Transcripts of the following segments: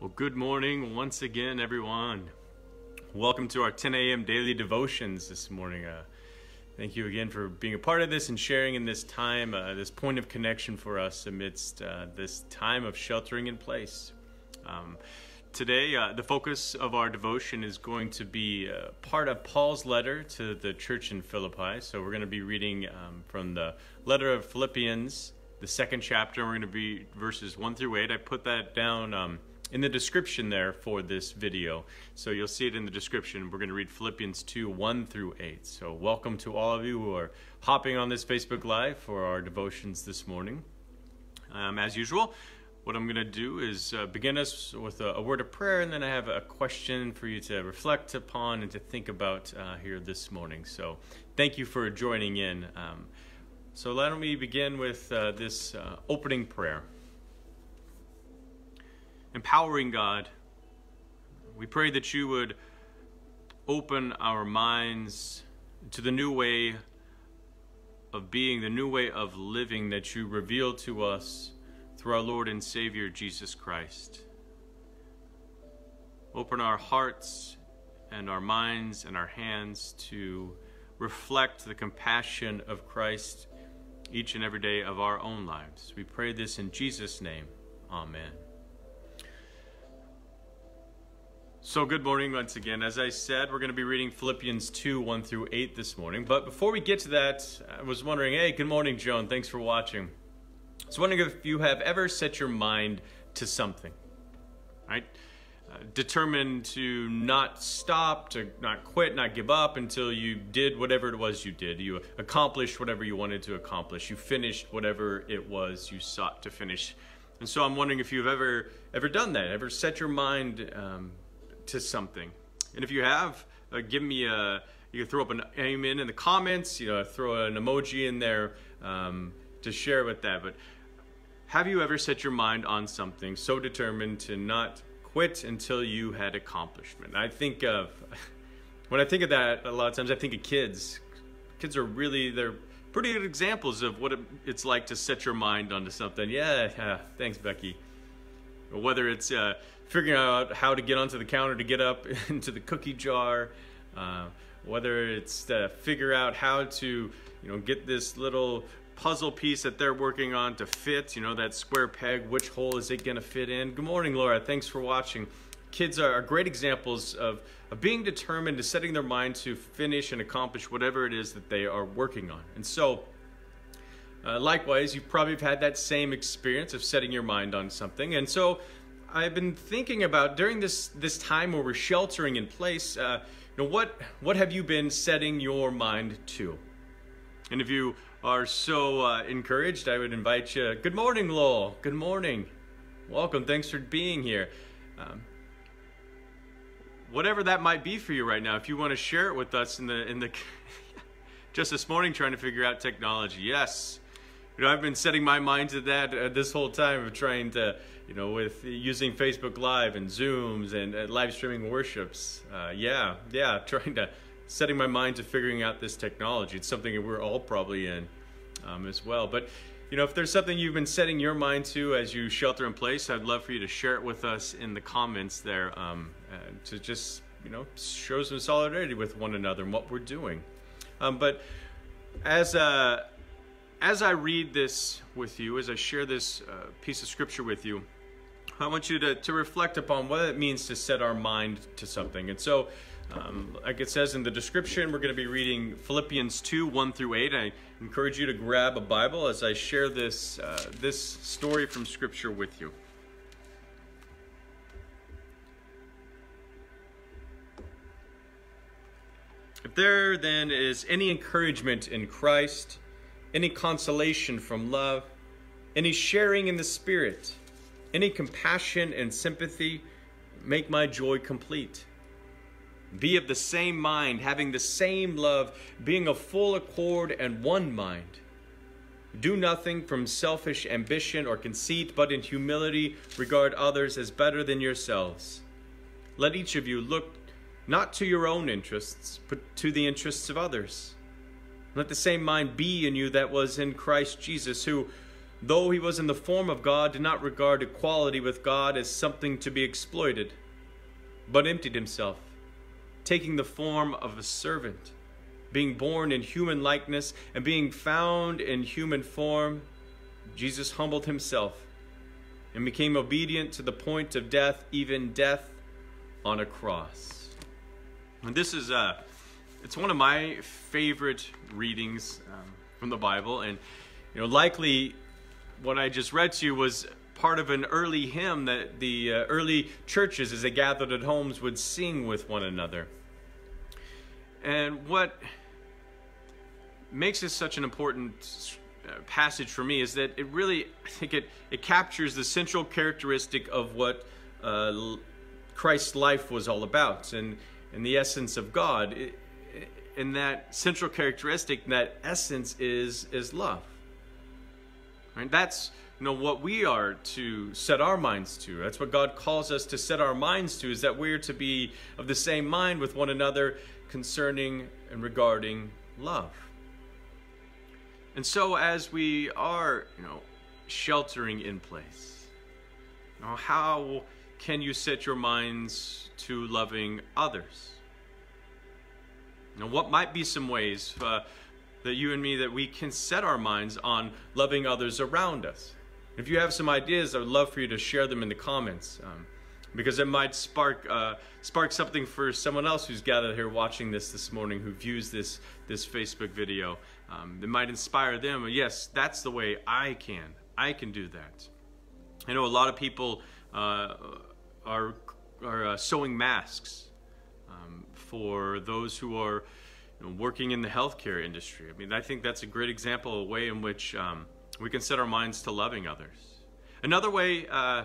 Well, good morning once again, everyone. Welcome to our 10 a.m. daily devotions this morning. Uh, thank you again for being a part of this and sharing in this time, uh, this point of connection for us amidst uh, this time of sheltering in place. Um, today, uh, the focus of our devotion is going to be uh, part of Paul's letter to the church in Philippi. So, we're going to be reading um, from the letter of Philippians, the second chapter. We're going to be verses 1 through 8. I put that down. Um, in the description there for this video. So you'll see it in the description. We're going to read Philippians 2 1 through 8. So, welcome to all of you who are hopping on this Facebook Live for our devotions this morning. Um, as usual, what I'm going to do is uh, begin us with a, a, word of prayer, and then I have a question for you to reflect upon and to think about uh, here this morning. So, thank you for joining in. Um, so, let me begin with uh, this uh, opening prayer empowering God, we pray that you would open our minds to the new way of being, the new way of living that you reveal to us through our Lord and Savior Jesus Christ. Open our hearts and our minds and our hands to reflect the compassion of Christ each and every day of our own lives. We pray this in Jesus' name. Amen. So, good morning once again. As I said, we're going to be reading Philippians 2 1 through 8 this morning. But before we get to that, I was wondering hey, good morning, Joan. Thanks for watching. I was wondering if you have ever set your mind to something, right? Uh, determined to not stop, to not quit, not give up until you did whatever it was you did. You accomplished whatever you wanted to accomplish. You finished whatever it was you sought to finish. And so I'm wondering if you've ever ever done that, ever set your mind um, to something. And if you have, uh, give me a, you can throw up an amen in the comments, you know, throw an emoji in there um, to share with that. But have you ever set your mind on something so determined to not quit until you had accomplishment? I think of, when I think of that, a lot of times I think of kids. Kids are really, they're pretty good examples of what it's like to set your mind onto something. Yeah, yeah thanks, Becky. Whether it's, uh, figuring out how to get onto the counter to get up into the cookie jar, uh, whether it's to figure out how to, you know, get this little puzzle piece that they're working on to fit, you know, that square peg, which hole is it going to fit in? Good morning, Laura. Thanks for watching. Kids are, are great examples of, of being determined to setting their mind to finish and accomplish whatever it is that they are working on. And so, uh, likewise, you probably have had that same experience of setting your mind on something. And so, I've been thinking about during this this time where we're sheltering in place. Uh, you know, what what have you been setting your mind to? And if you are so uh, encouraged, I would invite you. Good morning, Lowell. Good morning. Welcome. Thanks for being here. Um, whatever that might be for you right now, if you want to share it with us in the in the just this morning, trying to figure out technology. Yes, you know, I've been setting my mind to that uh, this whole time of trying to, you know, with using Facebook Live and Zooms and uh, live streaming worships. Uh, yeah, yeah, trying to setting my mind to figuring out this technology. It's something that we're all probably in um, as well. But you know, if there's something you've been setting your mind to as you shelter in place, I'd love for you to share it with us in the comments there um, uh, to just you know show some solidarity with one another and what we're doing. Um, but as a as I read this with you, as I share this uh, piece of scripture with you, I want you to, to reflect upon what it means to set our mind to something. And so, um, like it says in the description, we're going to be reading Philippians 2 1 through 8. I encourage you to grab a Bible as I share this, uh, this story from Scripture with you. If there then is any encouragement in Christ, any consolation from love, any sharing in the Spirit, any compassion and sympathy, make my joy complete. Be of the same mind, having the same love, being of full accord and one mind. Do nothing from selfish ambition or conceit, but in humility regard others as better than yourselves. Let each of you look not to your own interests, but to the interests of others. Let the same mind be in you that was in Christ Jesus, who, though he was in the form of God, did not regard equality with God as something to be exploited, but emptied himself, taking the form of a servant, being born in human likeness, and being found in human form, Jesus humbled himself and became obedient to the point of death, even death on a cross. And this is uh, it's one of my favorite readings um, from the Bible, and you know, likely what I just read to you was part of an early hymn that the uh, early churches, as they gathered at homes, would sing with one another. And what makes this such an important uh, passage for me is that it really, I think it, it captures the central characteristic of what uh, Christ's life was all about and, and the essence of God. It, and that central characteristic, that essence is, is love. Right? That's you know what we are to set our minds to. That's what God calls us to set our minds to, is that we're to be of the same mind with one another concerning and regarding love. And so as we are, you know, sheltering in place, you know, how can you set your minds to loving others? Know, what might be some ways uh, that you and me that we can set our minds on loving others around us. If you have some ideas, I would love for you to share them in the comments. Um, because it might spark uh, spark something for someone else who's gathered here watching this this morning, who views this this Facebook video. Um, it might inspire them. Yes, that's the way I can. I can do that. I know a lot of people uh, are are uh, sewing masks um, for those who are you know, working in the healthcare industry. I mean, I think that's a great example, a way in which um, we can set our minds to loving others. Another way, uh,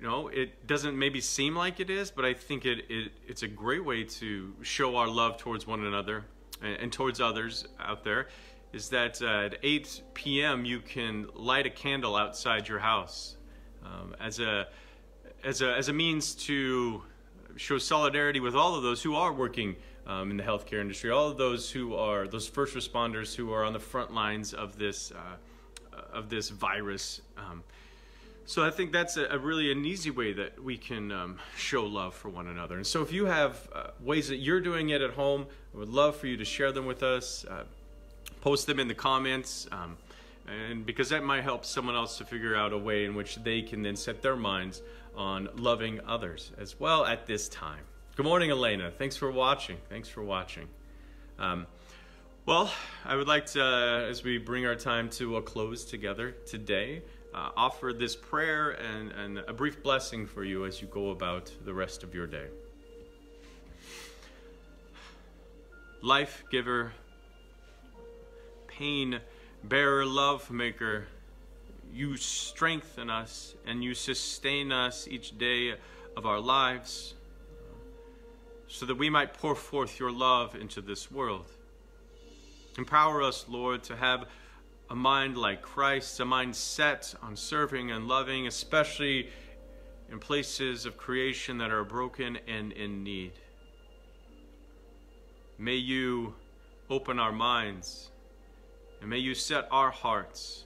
you know, it doesn't maybe seem like it is, but I think it, it it's a great way to show our love towards one another and, and towards others out there. Is that uh, at 8 p.m. you can light a candle outside your house um, as a as a as a means to show solidarity with all of those who are working um, in the healthcare industry, all of those who are those first responders who are on the front lines of this uh, of this virus. Um, so I think that's a, a, really an easy way that we can um, show love for one another. And so if you have uh, ways that you're doing it at home, I would love for you to share them with us. Uh, post them in the comments. Um, and because that might help someone else to figure out a way in which they can then set their minds on loving others as well at this time. Good morning, Elena. Thanks for watching. Thanks for watching. Um, well, I would like to, uh, as we bring our time to a close together today, uh, offer this prayer and, and a brief blessing for you as you go about the rest of your day. Life giver, pain bearer, love maker, you strengthen us and you sustain us each day of our lives so that we might pour forth your love into this world. Empower us, Lord, to have a mind like Christ, a mind set on serving and loving, especially in places of creation that are broken and in need. May you open our minds and may you set our hearts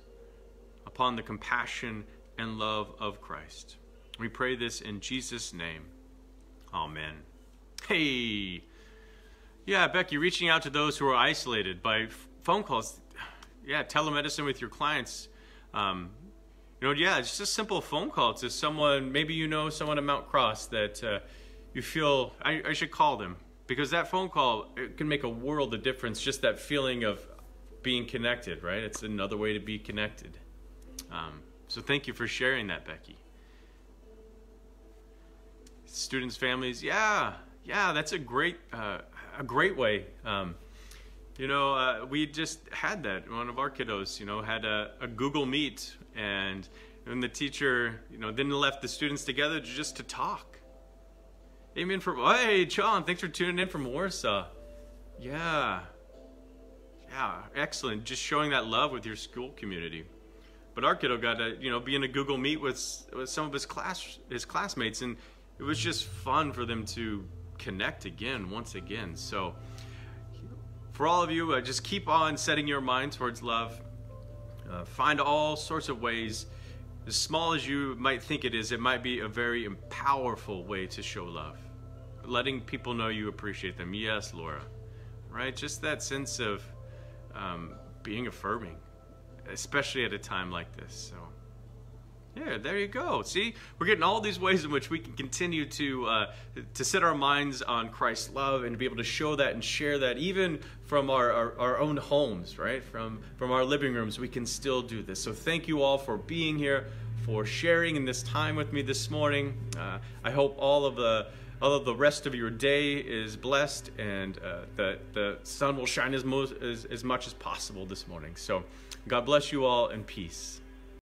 upon the compassion and love of Christ. We pray this in Jesus' name. Amen. Hey. Yeah, Becky, reaching out to those who are isolated by phone calls. Yeah, telemedicine with your clients. Um, you know, yeah, it's just a simple phone call to someone, maybe you know someone at Mount Cross that uh, you feel, I, I should call them. Because that phone call, can make a world of difference, just that feeling of being connected, right? It's another way to be connected. Um, so thank you for sharing that, Becky. Students, families, yeah, yeah, that's a great, uh, a great way. Um, you know, uh, we just had that. One of our kiddos, you know, had a, a Google Meet, and and the teacher, you know, then left the students together just to talk. Amen from hey John, thanks for tuning in from Warsaw. Yeah, yeah, excellent. Just showing that love with your school community. But our kiddo got to, you know, be in a Google Meet with with some of his class his classmates, and it was just fun for them to connect again, once again. So, for all of you, uh, just keep on setting your mind towards love. Uh, find all sorts of ways, as small as you might think it is, it might be a very powerful way to show love. Letting people know you appreciate them. Yes, Laura. Right? Just that sense of um, being affirming, especially at a time like this. So. Yeah, there you go. See, we're getting all these ways in which we can continue to uh, to set our minds on Christ's love and to be able to show that and share that, even from our, our, our, own homes, right? From from our living rooms, we can still do this. So thank you all for being here, for sharing in this time with me this morning. Uh, I hope all of the of the rest of your day is blessed and uh, that the sun will shine as, most, as as much as possible this morning. So God bless you all and peace.